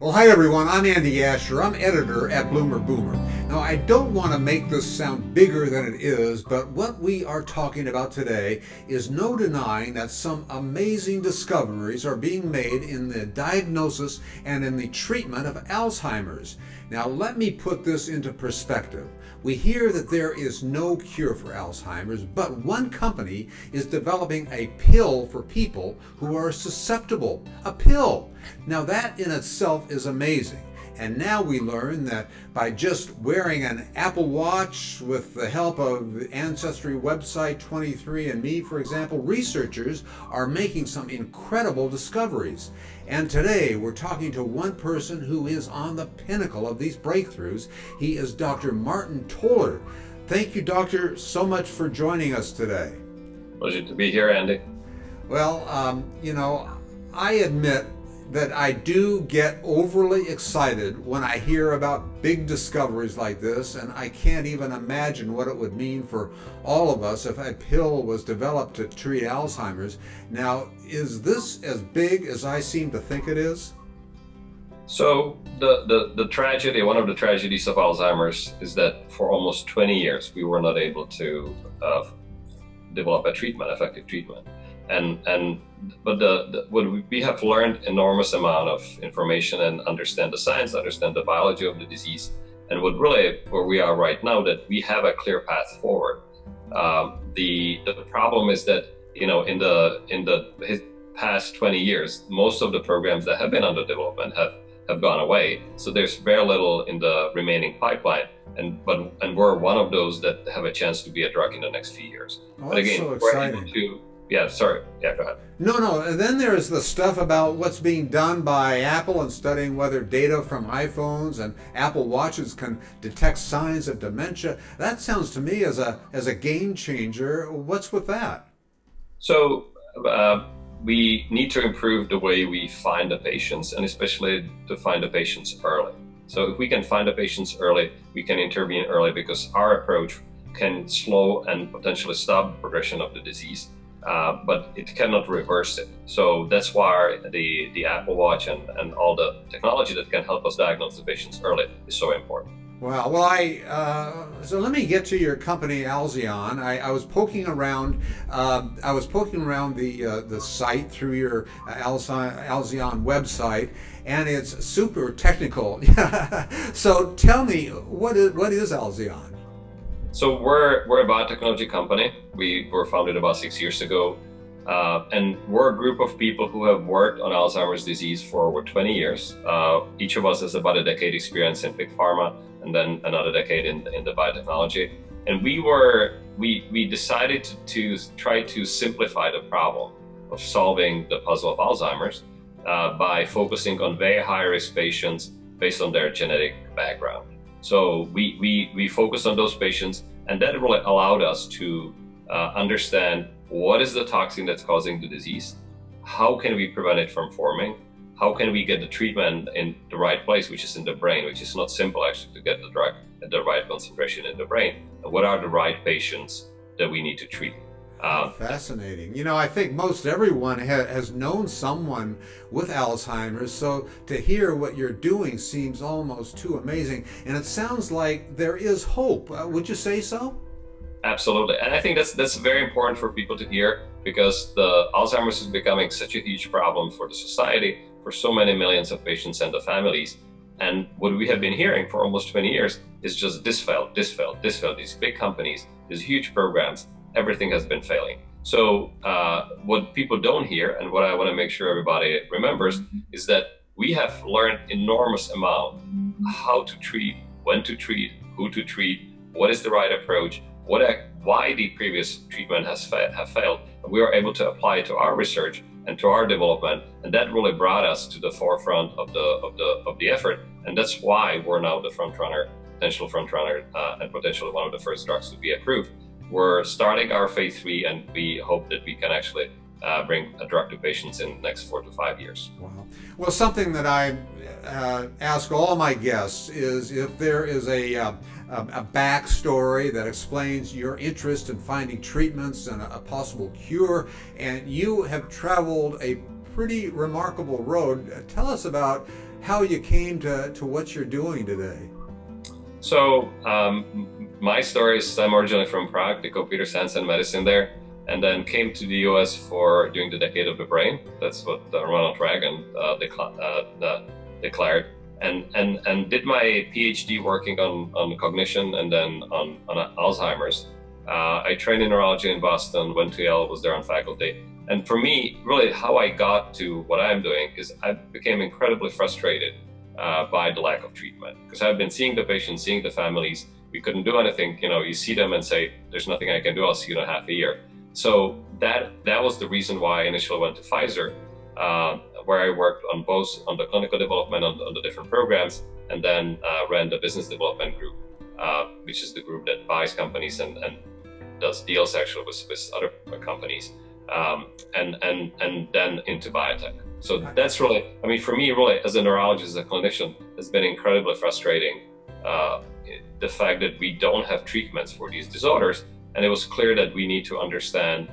Well, hi everyone, I'm Andy Asher. I'm editor at Bloomer Boomer. Now, I don't want to make this sound bigger than it is, but what we are talking about today is no denying that some amazing discoveries are being made in the diagnosis and in the treatment of Alzheimer's. Now, let me put this into perspective. We hear that there is no cure for Alzheimer's, but one company is developing a pill for people who are susceptible. A pill! Now, that in itself is amazing. And now we learn that by just wearing an Apple Watch with the help of Ancestry website 23andMe, for example, researchers are making some incredible discoveries. And today we're talking to one person who is on the pinnacle of these breakthroughs. He is Dr. Martin Tolar. Thank you, Doctor, so much for joining us today. Pleasure to be here, Andy. Well, um, you know, I admit that I do get overly excited when I hear about big discoveries like this, and I can't even imagine what it would mean for all of us if a pill was developed to treat Alzheimer's. Now, is this as big as I seem to think it is? So the, the, the tragedy, one of the tragedies of Alzheimer's is that for almost 20 years we were not able to uh, develop a treatment, effective treatment and and but the, the, what we have learned enormous amount of information and understand the science understand the biology of the disease. And what really where we are right now that we have a clear path forward. Um, the the problem is that you know in the in the past 20 years most of the programs that have been under development have have gone away. So there's very little in the remaining pipeline. And but and we're one of those that have a chance to be a drug in the next few years. Oh, but again so we're able to yeah, sorry. Yeah, go ahead. No, no. And then there's the stuff about what's being done by Apple and studying whether data from iPhones and Apple Watches can detect signs of dementia. That sounds to me as a as a game changer. What's with that? So uh, we need to improve the way we find the patients, and especially to find the patients early. So if we can find the patients early, we can intervene early because our approach can slow and potentially stop the progression of the disease uh, but it cannot reverse it. So that's why the, the Apple Watch and, and all the technology that can help us diagnose the patients early is so important. Wow. Well, I uh, so let me get to your company, Alzheon. I, I was poking around. Uh, I was poking around the uh, the site through your uh, Alzheon website, and it's super technical. so tell me, what is what is Alzheon? So we're we're a biotechnology company. We were founded about six years ago, uh, and we're a group of people who have worked on Alzheimer's disease for over 20 years. Uh, each of us has about a decade experience in big pharma, and then another decade in in the biotechnology. And we were we we decided to, to try to simplify the problem of solving the puzzle of Alzheimer's uh, by focusing on very high risk patients based on their genetic background. So we, we, we focused on those patients and that really allowed us to uh, understand what is the toxin that's causing the disease, how can we prevent it from forming, how can we get the treatment in the right place, which is in the brain, which is not simple actually to get the drug at the right concentration in the brain, and what are the right patients that we need to treat. Um, Fascinating. You know, I think most everyone ha has known someone with Alzheimer's, so to hear what you're doing seems almost too amazing. And it sounds like there is hope. Uh, would you say so? Absolutely. And I think that's that's very important for people to hear because the Alzheimer's is becoming such a huge problem for the society, for so many millions of patients and the families. And what we have been hearing for almost 20 years is just this failed, this failed, this failed. These big companies, these huge programs, everything has been failing. So uh, what people don't hear, and what I want to make sure everybody remembers, is that we have learned enormous amount how to treat, when to treat, who to treat, what is the right approach, what why the previous treatment has fa have failed. And we are able to apply it to our research and to our development, and that really brought us to the forefront of the of the of the effort. And that's why we're now the front runner, potential front runner, uh, and potentially one of the first drugs to be approved we're starting our phase three, and we hope that we can actually uh, bring a drug to patients in the next four to five years. Wow. Well, something that I uh, ask all my guests is if there is a, uh, a backstory that explains your interest in finding treatments and a, a possible cure, and you have traveled a pretty remarkable road. Tell us about how you came to, to what you're doing today. So, um, my story is I'm originally from Prague, the computer science and medicine there, and then came to the US for during the decade of the brain. That's what uh, Ronald Reagan uh, uh, declared. And, and, and did my PhD working on, on cognition and then on, on Alzheimer's. Uh, I trained in neurology in Boston, went to Yale, was there on faculty. And for me, really, how I got to what I'm doing is I became incredibly frustrated uh, by the lack of treatment because I've been seeing the patients, seeing the families. We couldn't do anything. You know, you see them and say, "There's nothing I can do. I'll see you in a half a year." So that that was the reason why I initially went to Pfizer, uh, where I worked on both on the clinical development on, on the different programs, and then uh, ran the business development group, uh, which is the group that buys companies and, and does deals actually with, with other companies, um, and and and then into biotech. So that's really, I mean, for me, really, as a neurologist, as a clinician, has been incredibly frustrating. The fact that we don't have treatments for these disorders, and it was clear that we need to understand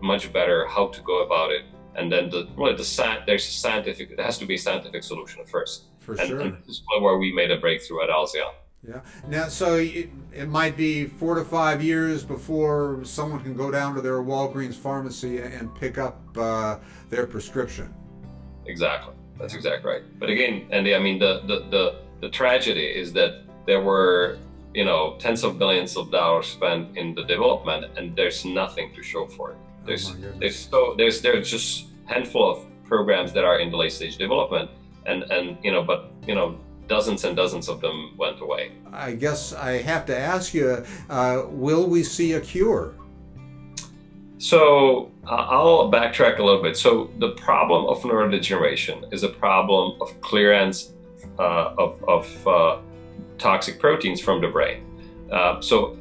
much better how to go about it. And then the really the there's a scientific, there has to be a scientific solution first. For and, sure. And this is where we made a breakthrough at Alzheon. Yeah. Now, so it, it, might be four to five years before someone can go down to their Walgreens pharmacy and pick up uh, their prescription. Exactly. That's exactly right. But again, Andy, I mean, the, the, the, the tragedy is that there were, you know, tens of billions of dollars spent in the development and there's nothing to show for it. Oh there's, oh there's so, there's, there's just handful of programs that are in the late stage development and, and, you know, but, you know, dozens and dozens of them went away. I guess I have to ask you, uh, will we see a cure? So uh, I'll backtrack a little bit. So the problem of neurodegeneration is a problem of clearance uh, of, of uh, toxic proteins from the brain. Uh, so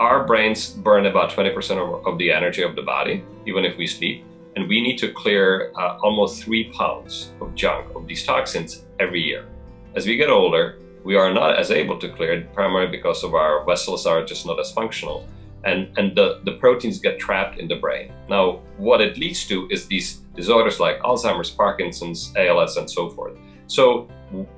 our brains burn about 20% of, the energy of the body, even if we sleep. And we need to clear uh, almost three pounds of junk, of these toxins, every year. As we get older, we are not as able to clear it, primarily because of our vessels are just not as functional and, and the, the proteins get trapped in the brain. Now, what it leads to is these disorders like Alzheimer's, Parkinson's, ALS, and so forth. So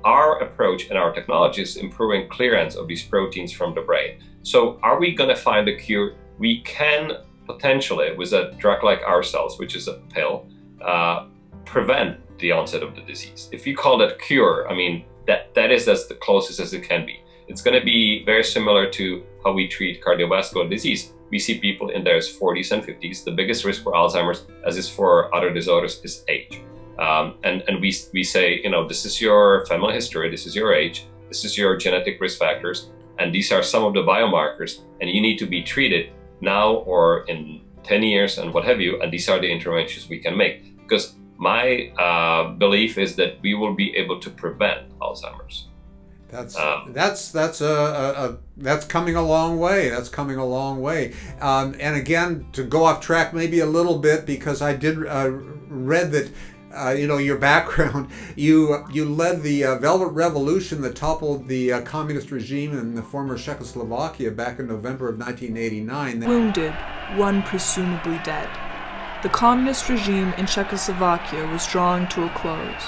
our approach and our technology is improving clearance of these proteins from the brain. So are we going to find a cure? We can potentially, with a drug like ourselves, which is a pill, uh, prevent the onset of the disease. If you call that cure, I mean, that, that is as the closest as it can be. It's going to be very similar to how we treat cardiovascular disease. We see people in their 40s and 50s. The biggest risk for Alzheimer's, as is for other disorders, is age. Um, and and we, we say, you know, this is your family history, this is your age, this is your genetic risk factors, and these are some of the biomarkers, and you need to be treated now or in 10 years and what have you, and these are the interventions we can make. Because my uh, belief is that we will be able to prevent Alzheimer's. That's um, that's that's a, a, a, that's coming a long way. That's coming a long way. Um, and again, to go off track maybe a little bit because I did uh, read that. Uh, you know your background. You you led the uh, Velvet Revolution that toppled the uh, communist regime in the former Czechoslovakia back in November of 1989. Wounded, one presumably dead. The communist regime in Czechoslovakia was drawing to a close.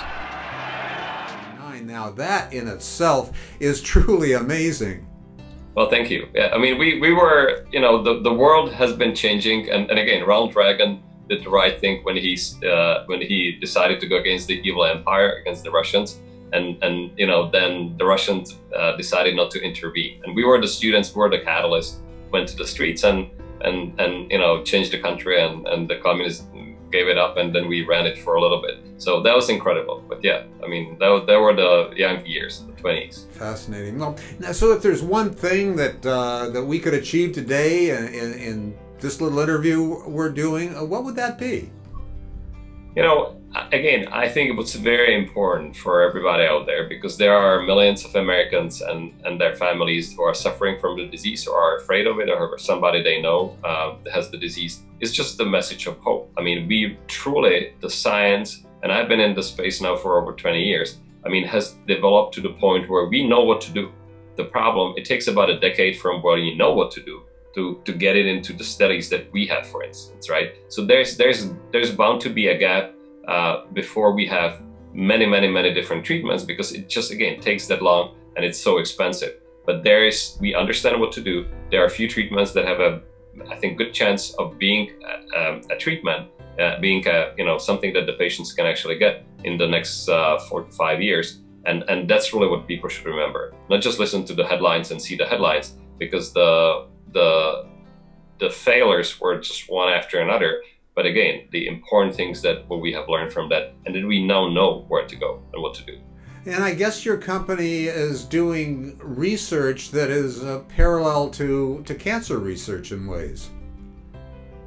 Now that in itself is truly amazing. Well, thank you. Yeah, I mean, we, we were, you know, the, the world has been changing. And, and again, Ronald Reagan did the right thing when, he's, uh, when he decided to go against the evil empire, against the Russians. And, and you know, then the Russians uh, decided not to intervene. And we were the students, we were the catalyst, went to the streets and, and, and you know, changed the country and, and the communists gave it up and then we ran it for a little bit. So that was incredible. But yeah, I mean, that, that were the young years, the 20s. Fascinating. Well, now, so if there's one thing that uh, that we could achieve today in, in this little interview we're doing, uh, what would that be? You know, again, I think it was very important for everybody out there because there are millions of Americans and, and their families who are suffering from the disease or are afraid of it or somebody they know uh, has the disease. It's just the message of hope. I mean, we truly, the science, and I've been in the space now for over 20 years, I mean, has developed to the point where we know what to do. The problem, it takes about a decade from where you know what to do to, to get it into the studies that we have, for instance, right? So there's, there's, there's bound to be a gap uh, before we have many, many, many different treatments because it just again takes that long and it's so expensive. But there is, we understand what to do. There are a few treatments that have a, I think, good chance of being a, um, a treatment, uh, being a, you know something that the patients can actually get in the next uh, four to five years. And and that's really what people should remember. Not just listen to the headlines and see the headlines because the the the failures were just one after another. But again, the important things that what we have learned from that, and that we now know where to go and what to do. And I guess your company is doing research that is uh, parallel to, to cancer research in ways.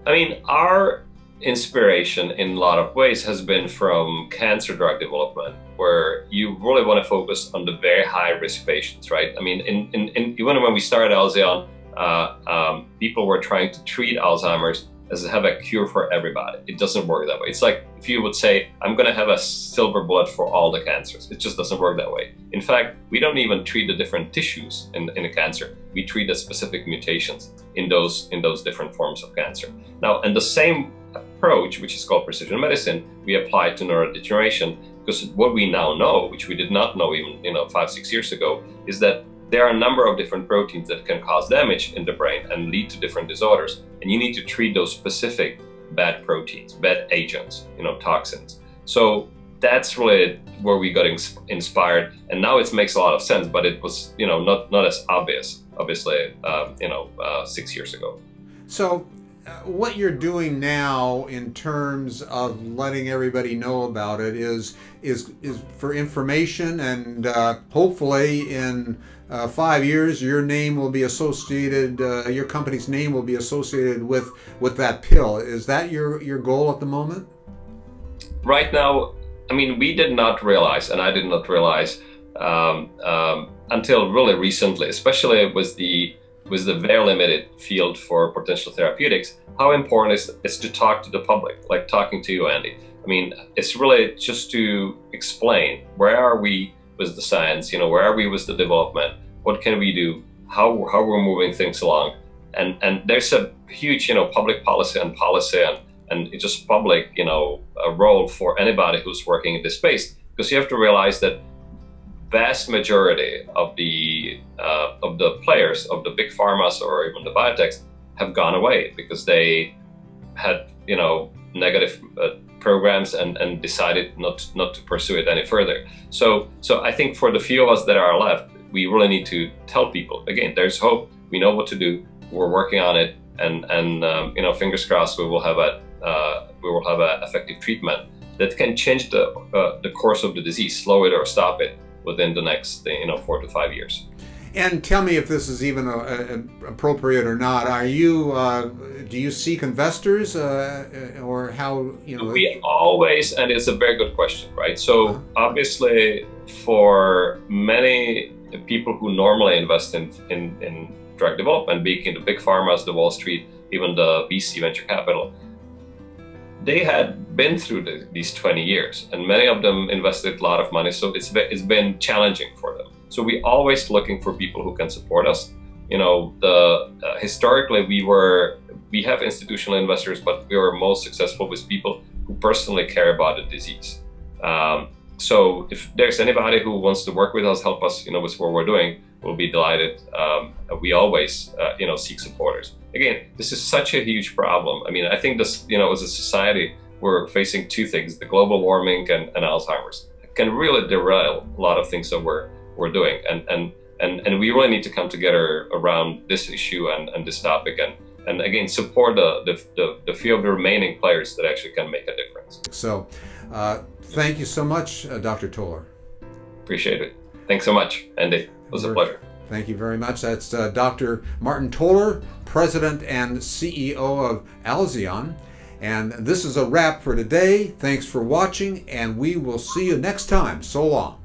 I mean, our inspiration in a lot of ways has been from cancer drug development, where you really want to focus on the very high risk patients, right? I mean, in, in, in even when we started Alzheon, uh, um, people were trying to treat Alzheimer's as have a cure for everybody. It doesn't work that way. It's like if you would say, I'm going to have a silver bullet for all the cancers. It just doesn't work that way. In fact, we don't even treat the different tissues in, in a cancer. We treat the specific mutations in those in those different forms of cancer. Now, and the same approach, which is called precision medicine, we apply to neurodegeneration because what we now know, which we did not know even you know five six years ago, is that there are a number of different proteins that can cause damage in the brain and lead to different disorders. And you need to treat those specific bad proteins, bad agents, you know, toxins. So that's really where we got inspired. And now it makes a lot of sense, but it was, you know, not, not as obvious, obviously, um, you know, uh, six years ago. So uh, what you're doing now in terms of letting everybody know about it is is is for information and uh, hopefully in uh, five years your name will be associated uh, your company's name will be associated with with that pill is that your your goal at the moment right now i mean we did not realize and i did not realize um, um, until really recently especially with the with the very limited field for potential therapeutics, how important is is to talk to the public, like talking to you, Andy. I mean, it's really just to explain where are we with the science, you know, where are we with the development, what can we do, how how we're moving things along, and and there's a huge, you know, public policy and policy and and it's just public, you know, a role for anybody who's working in this space because you have to realize that vast majority of the uh, of the players of the big pharmas or even the biotechs have gone away because they had you know negative uh, programs and, and decided not not to pursue it any further. So so I think for the few of us that are left, we really need to tell people again. There's hope. We know what to do. We're working on it, and and um, you know fingers crossed we will have a uh, we will have an effective treatment that can change the uh, the course of the disease, slow it or stop it within the next you know four to five years. And tell me if this is even a, a, appropriate or not. Are you uh, do you seek investors uh, or how you know? We always, and it's a very good question, right? So uh-huh. obviously, for many people who normally invest in, in in drug development, being in the big pharmas, the Wall Street, even the VC venture capital, they had been through the, these 20 years and many of them invested a lot of money so it's it's been challenging for them so we're always looking for people who can support us. You know the uh, historically we were we have institutional investors but we were most successful with people who personally care about the disease. Um, so if there's anybody who wants to work with us help us you know with what we're doing we'll be delighted. Um, we always uh, you know seek supporters. Again, this is such a huge problem. I mean, I think this, you know, as a society, we're facing two things: the global warming and, and Alzheimer's. It can really derail a lot of things that we're we're doing, and and and and we really need to come together around this issue and, and this topic, and and again support the, the the, the few of the remaining players that actually can make a difference. So, uh, thank you so much, uh, Dr. Tolar. Appreciate it. Thanks so much, Andy. It was a pleasure. Thank you very much. That's uh, Dr. Martin Tolar, President and CEO of Alzheon. And this is a wrap for today. Thanks for watching, and we will see you next time. So long.